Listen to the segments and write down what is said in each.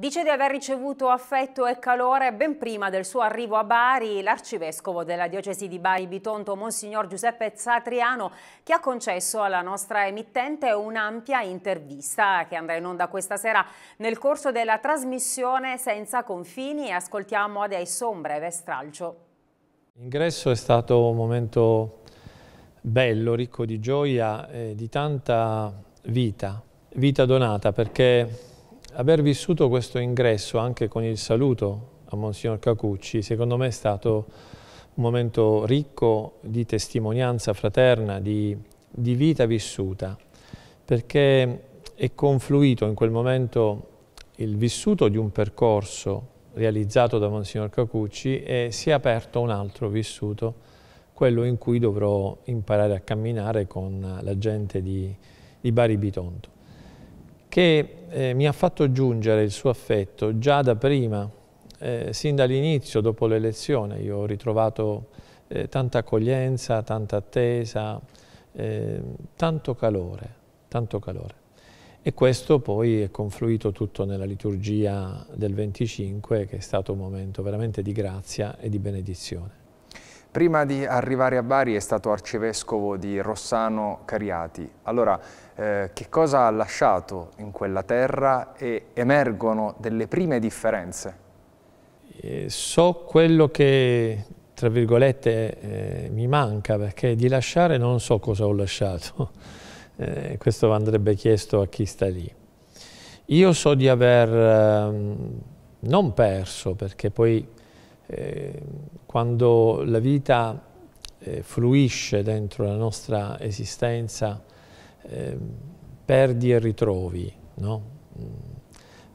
Dice di aver ricevuto affetto e calore ben prima del suo arrivo a Bari l'arcivescovo della diocesi di Bari Bitonto, Monsignor Giuseppe Zatriano, che ha concesso alla nostra emittente un'ampia intervista che andrà in onda questa sera nel corso della trasmissione Senza confini. Ascoltiamo adesso un breve stralcio. L'ingresso è stato un momento bello, ricco di gioia e di tanta vita, vita donata perché aver vissuto questo ingresso anche con il saluto a Monsignor Cacucci, secondo me è stato un momento ricco di testimonianza fraterna, di, di vita vissuta, perché è confluito in quel momento il vissuto di un percorso realizzato da Monsignor Cacucci e si è aperto un altro vissuto, quello in cui dovrò imparare a camminare con la gente di, di Bari Bitonto che eh, mi ha fatto giungere il suo affetto già da prima, eh, sin dall'inizio, dopo l'elezione. Io ho ritrovato eh, tanta accoglienza, tanta attesa, eh, tanto calore, tanto calore. E questo poi è confluito tutto nella liturgia del 25, che è stato un momento veramente di grazia e di benedizione. Prima di arrivare a Bari è stato arcivescovo di Rossano Cariati. Allora, eh, che cosa ha lasciato in quella terra e emergono delle prime differenze? Eh, so quello che, tra virgolette, eh, mi manca, perché di lasciare non so cosa ho lasciato. Eh, questo andrebbe chiesto a chi sta lì. Io so di aver ehm, non perso, perché poi eh, quando la vita eh, fluisce dentro la nostra esistenza, eh, perdi e ritrovi. No?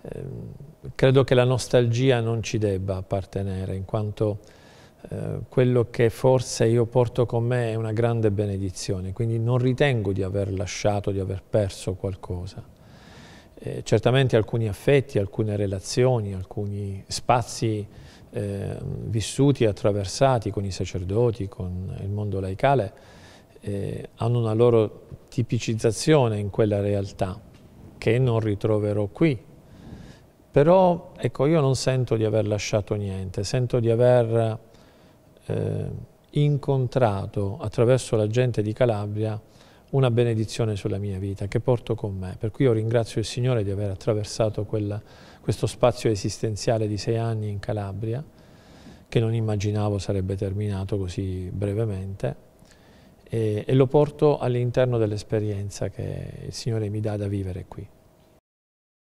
Eh, credo che la nostalgia non ci debba appartenere, in quanto eh, quello che forse io porto con me è una grande benedizione, quindi non ritengo di aver lasciato, di aver perso qualcosa. Eh, certamente alcuni affetti, alcune relazioni, alcuni spazi eh, vissuti e attraversati con i sacerdoti, con il mondo laicale, eh, hanno una loro tipicizzazione in quella realtà che non ritroverò qui. Però ecco, io non sento di aver lasciato niente, sento di aver eh, incontrato attraverso la gente di Calabria una benedizione sulla mia vita che porto con me. Per cui io ringrazio il Signore di aver attraversato quella, questo spazio esistenziale di sei anni in Calabria, che non immaginavo sarebbe terminato così brevemente, e, e lo porto all'interno dell'esperienza che il Signore mi dà da vivere qui.